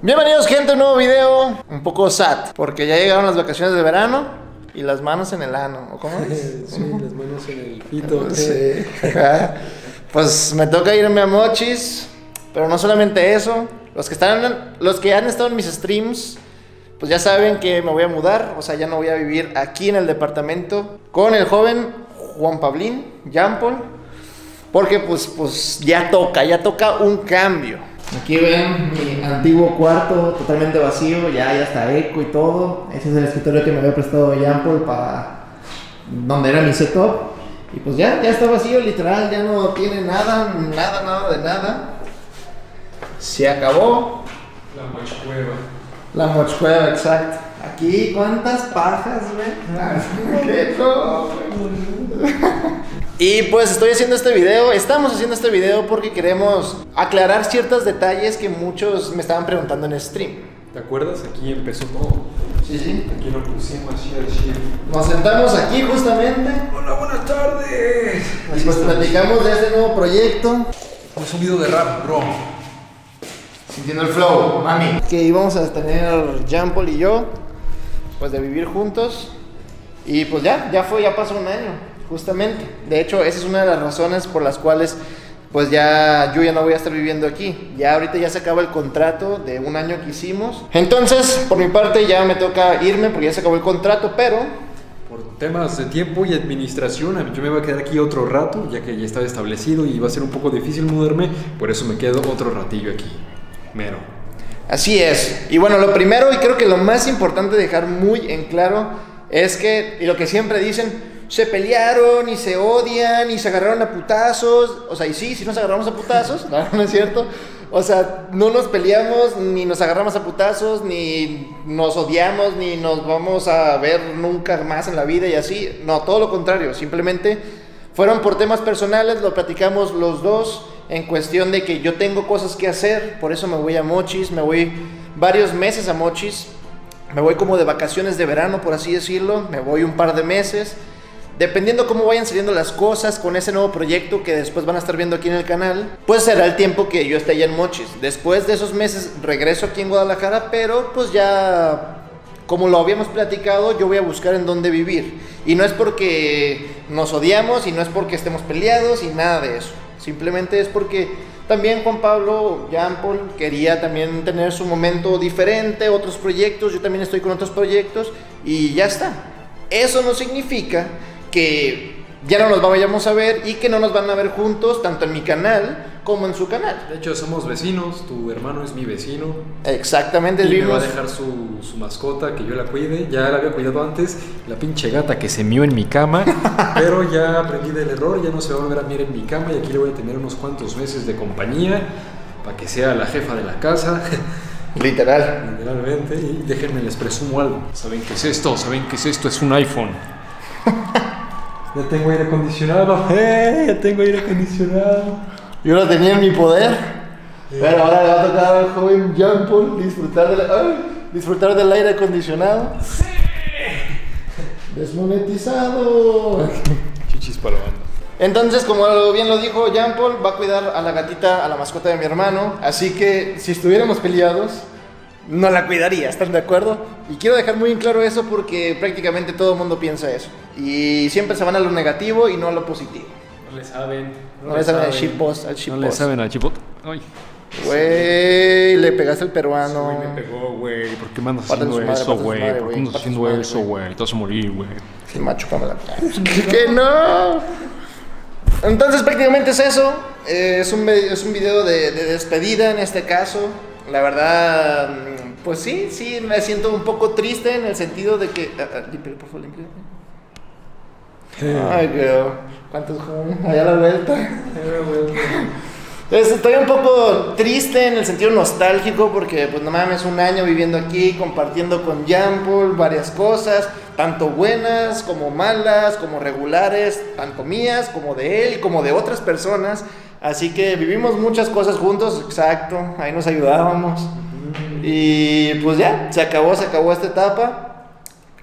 Bienvenidos gente a un nuevo video, un poco sad, porque ya llegaron las vacaciones de verano y las manos en el ano, ¿o cómo es? Sí, las manos en el pito. Sí. Pues me toca irme a Mochis, pero no solamente eso, los que están, los que han estado en mis streams, pues ya saben que me voy a mudar, o sea, ya no voy a vivir aquí en el departamento con el joven Juan Pablín, Jean Paul, porque pues, pues ya toca, ya toca un cambio. Aquí ven mi antiguo cuarto totalmente vacío, ya, ya está eco y todo. Ese es el escritorio que me había prestado Jean Paul para donde era mi setup. Y pues ya, ya está vacío, literal, ya no tiene nada, nada, nada de nada. Se acabó. La mochueva. La mochueva, exacto. Aquí, ¿cuántas pajas, güey? ¿Qué no, Y pues estoy haciendo este video, estamos haciendo este video porque queremos aclarar ciertos detalles que muchos me estaban preguntando en stream. ¿Te acuerdas? Aquí empezó todo. Sí, sí. Aquí lo pusimos así a decir. Nos sentamos aquí justamente Hola, buenas tardes. y pues platicamos de este nuevo proyecto. Un video de rap, bro. Sintiendo el flow, mami. Que íbamos a tener Jean Paul y yo, pues de vivir juntos. Y pues ya, ya fue, ya pasó un año, justamente. De hecho, esa es una de las razones por las cuales, pues ya yo ya no voy a estar viviendo aquí. Ya ahorita ya se acaba el contrato de un año que hicimos. Entonces, por mi parte, ya me toca irme porque ya se acabó el contrato, pero Por temas de tiempo y administración, yo me voy a quedar aquí otro rato, ya que ya estaba establecido y va a ser un poco difícil mudarme. Por eso me quedo otro ratillo aquí. Mero. Así es. Y bueno, lo primero y creo que lo más importante dejar muy en claro es que, y lo que siempre dicen, se pelearon y se odian y se agarraron a putazos. O sea, y sí, sí nos agarramos a putazos, no, no es cierto. O sea, no nos peleamos, ni nos agarramos a putazos, ni nos odiamos, ni nos vamos a ver nunca más en la vida y así. No, todo lo contrario. Simplemente fueron por temas personales, lo platicamos los dos en cuestión de que yo tengo cosas que hacer, por eso me voy a Mochis, me voy varios meses a Mochis, me voy como de vacaciones de verano, por así decirlo, me voy un par de meses, dependiendo cómo vayan saliendo las cosas con ese nuevo proyecto que después van a estar viendo aquí en el canal, pues será el tiempo que yo esté allá en Mochis. Después de esos meses regreso aquí en Guadalajara, pero pues ya como lo habíamos platicado, yo voy a buscar en dónde vivir. Y no es porque nos odiamos y no es porque estemos peleados y nada de eso. Simplemente es porque también Juan Pablo, Jean Paul, quería también tener su momento diferente, otros proyectos, yo también estoy con otros proyectos y ya está. Eso no significa que ya no nos vayamos a ver y que no nos van a ver juntos, tanto en mi canal como en su canal. De hecho, somos vecinos. Tu hermano es mi vecino. Exactamente, Y me va a vimos- dejar su, su mascota que yo la cuide. Ya la había cuidado antes, la pinche gata que se mió en mi cama. pero ya aprendí del error, ya no se va a volver a mirar en mi cama y aquí le voy a tener unos cuantos meses de compañía para que sea la jefa de la casa, Literal. literalmente. Y déjenme les presumo algo. ¿Saben qué es esto? ¿Saben qué es esto? Es un iPhone. ya tengo aire acondicionado. ¡Eh! Ya tengo aire acondicionado. Yo lo tenía en mi poder. Pero ahora le va a tocar al joven Jean Paul disfrutar del, ay, disfrutar del aire acondicionado. Desmonetizado. Chichis para la banda. Entonces, como bien lo dijo Jean Paul, va a cuidar a la gatita, a la mascota de mi hermano. Así que si estuviéramos peleados, no la cuidaría, ¿están de acuerdo? Y quiero dejar muy en claro eso porque prácticamente todo el mundo piensa eso. Y siempre se van a lo negativo y no a lo positivo. No le saben. No le saben al shitpost, al No le shitpost. saben al chipot. Ay. Güey, le pegaste al peruano. güey me pegó, güey. ¿Por qué me andas haciendo eso, güey? ¿Por qué andas haciendo eso, güey. Te vas a morir, güey. Sí, macho, cámara. que no. Entonces prácticamente es eso. Eh, es, un, es un video de, de despedida en este caso. La verdad, mm, pues sí, sí, me siento un poco triste en el sentido de que... ah, ah, límpialo, por favor, límpialo. Ay, girl. ¿Cuántos jóvenes? Allá a la vuelta. Es- Estoy un poco triste en el sentido nostálgico porque, pues no mames, un año viviendo aquí, compartiendo con Jean varias cosas, tanto buenas como malas, como regulares, tanto mías como de él como de otras personas. Así que vivimos muchas cosas juntos, exacto, ahí nos ayudábamos. Y pues ya, se acabó, se acabó esta etapa.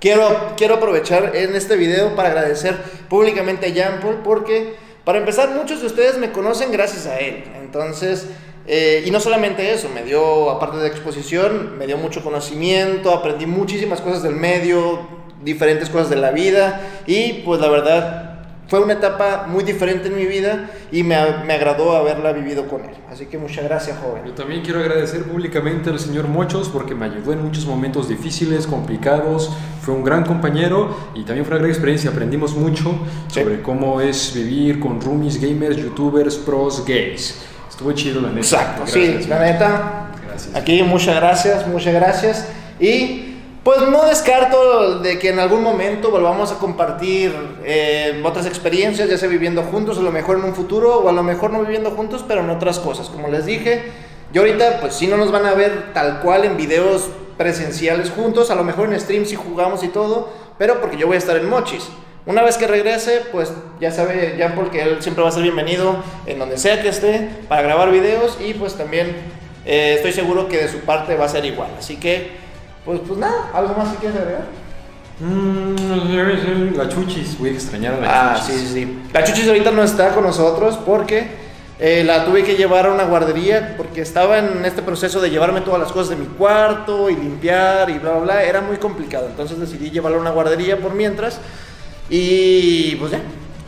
Quiero, quiero aprovechar en este video para agradecer públicamente a Jean Paul porque, para empezar, muchos de ustedes me conocen gracias a él. Entonces, Eh, y no solamente eso, me dio, aparte de exposición, me dio mucho conocimiento, aprendí muchísimas cosas del medio, diferentes cosas de la vida y pues la verdad fue una etapa muy diferente en mi vida y me, me, agradó haberla vivido con él. Así que muchas gracias, joven. Yo también quiero agradecer públicamente al señor Mochos porque me ayudó en muchos momentos difíciles, complicados. Fue un gran compañero y también fue una gran experiencia. Aprendimos mucho sí. sobre cómo es vivir con roomies, gamers, youtubers, pros, gays. Estuvo chido, la neta. Exacto, gracias, sí, la neta. Gracias. Aquí muchas gracias, muchas gracias. Y pues no descarto de que en algún momento volvamos a compartir eh, otras experiencias, ya sea viviendo juntos, a lo mejor en un futuro, o a lo mejor no viviendo juntos, pero en otras cosas. Como les dije, yo ahorita, pues sí no nos van a ver tal cual en videos presenciales juntos, a lo mejor en streams si jugamos y todo, pero porque yo voy a estar en Mochis. Una vez que regrese, pues ya sabe Jean Paul que él siempre va a ser bienvenido en donde sea que esté para grabar videos y pues también eh, estoy seguro que de su parte va a ser igual. Así que pues, pues nada, ¿algo más que quieres agregar? Mm, la Chuchis, voy a extrañar a la ah, Chuchis. Ah, sí, sí. La Chuchis ahorita no está con nosotros porque eh, la tuve que llevar a una guardería porque estaba en este proceso de llevarme todas las cosas de mi cuarto y limpiar y bla, bla, bla. Era muy complicado. Entonces decidí llevarla a una guardería por mientras. Y pues ya.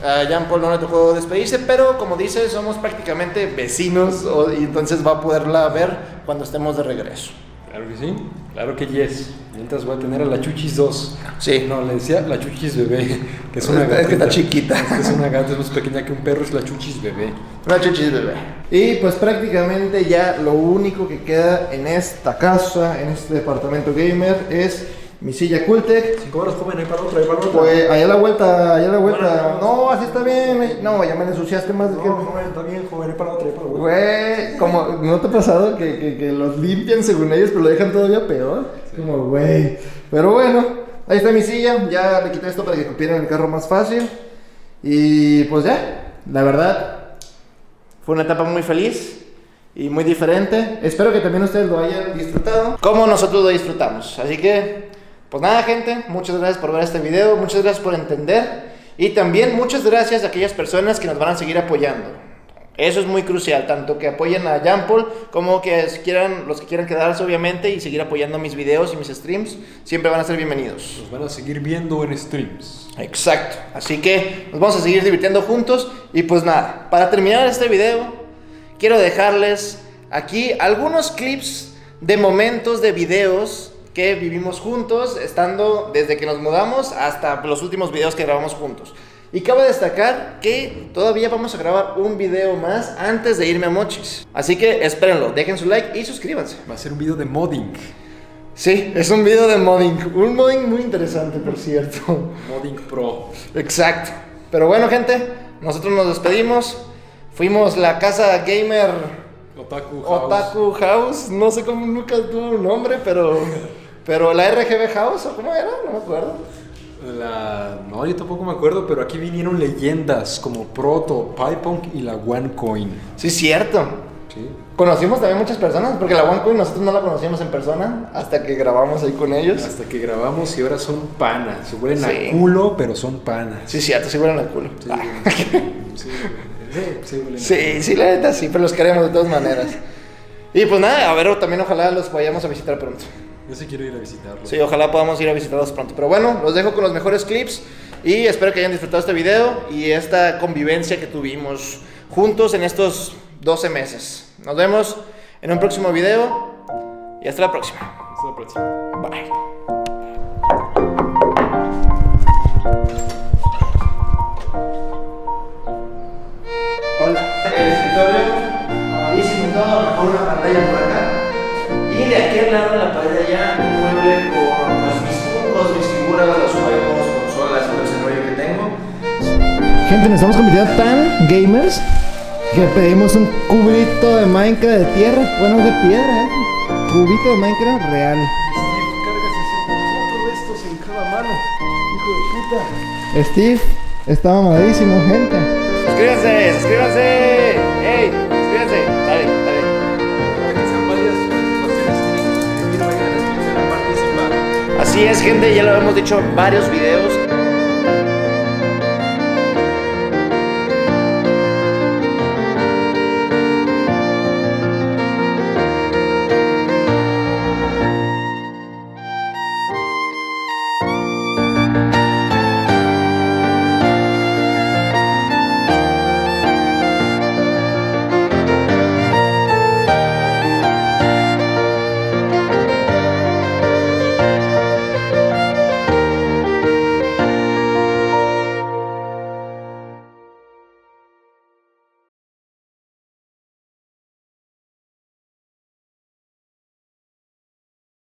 A Jean Paul no le tocó despedirse, pero como dice, somos prácticamente vecinos y entonces va a poderla ver cuando estemos de regreso. Claro que sí, claro que yes. Mientras voy a tener a la Chuchis 2. Sí. No, le decía la Chuchis bebé, que es una gata. Es que está chiquita. Es, una gata, es más pequeña que un perro, es la Chuchis bebé. La Chuchis bebé. Y pues prácticamente ya lo único que queda en esta casa, en este departamento gamer, es mi silla Cultec. Cinco horas, joven, ahí para otra, ahí para otra. Pues allá la vuelta, allá la vuelta. no, así está bien. No, ya me ensuciaste más de que. No, joven, está bien, joven, ahí para otra, ahí para otra. Güey, como, ¿no te ha pasado que, que, que, los limpian según ellos, pero lo dejan todavía peor? Sí. Como, güey. Pero bueno, ahí está mi silla. Ya le quité esto para que cupieran el carro más fácil. Y pues ya, la verdad, fue una etapa muy feliz y muy diferente. Espero que también ustedes lo hayan disfrutado como nosotros lo disfrutamos. Así que pues nada, gente, muchas gracias por ver este video, muchas gracias por entender y también muchas gracias a aquellas personas que nos van a seguir apoyando. Eso es muy crucial, tanto que apoyen a Jean Paul como que quieran, los que quieran quedarse obviamente y seguir apoyando mis videos y mis streams, siempre van a ser bienvenidos. Nos van a seguir viendo en streams. Exacto, así que nos vamos a seguir divirtiendo juntos y pues nada, para terminar este video, quiero dejarles aquí algunos clips de momentos de videos que vivimos juntos, estando desde que nos mudamos hasta los últimos videos que grabamos juntos. Y cabe destacar que todavía vamos a grabar un video más antes de irme a Mochis. Así que espérenlo, dejen su like y suscríbanse. Va a ser un video de modding. Sí, es un video de modding. Un modding muy interesante, por cierto. Modding Pro. Exacto. Pero bueno, gente, nosotros nos despedimos. Fuimos la casa gamer Otaku House. Otaku House. No sé cómo nunca tuvo un nombre, pero... Pero la RGB House, ¿o cómo era? No me acuerdo. La... No, yo tampoco me acuerdo, pero aquí vinieron leyendas como Proto, PyPunk y la OneCoin. Sí, cierto. Sí. Conocimos también muchas personas, porque la OneCoin nosotros no la conocíamos en persona hasta que grabamos ahí con ellos. Hasta que grabamos y ahora son panas. Se huelen sí. a culo, pero son panas. Sí, cierto, sí huelen a culo. Sí, ah. sí, sí, huelen sí, sí, la neta sí, pero los queremos de todas maneras. Y pues nada, a ver, también ojalá los vayamos a visitar pronto. Yo sí quiero ir a visitarlos. Sí, ojalá podamos ir a visitarlos pronto. Pero bueno, los dejo con los mejores clips y espero que hayan disfrutado este video y esta convivencia que tuvimos juntos en estos 12 meses. Nos vemos en un próximo video y hasta la próxima. Hasta la próxima. Bye. Hola. El escritorio, amadísimo y todo, mejor una pantalla por acá. Y de aquel lado de la pared allá, un mueble con pues, mis fungos, mis figuras, los juegos, consolas y todo ese rollo que tengo. Gente, nos estamos convirtiendo tan gamers que pedimos un cubito de Minecraft de tierra, bueno, de piedra, ¿eh? Cubito de Minecraft real. Steve, cargas cuatro de estos en cada mano. Hijo de puta. Steve está mamadísimo, gente. Suscríbanse. Suscríbanse. Así es, gente, ya lo hemos dicho en varios videos.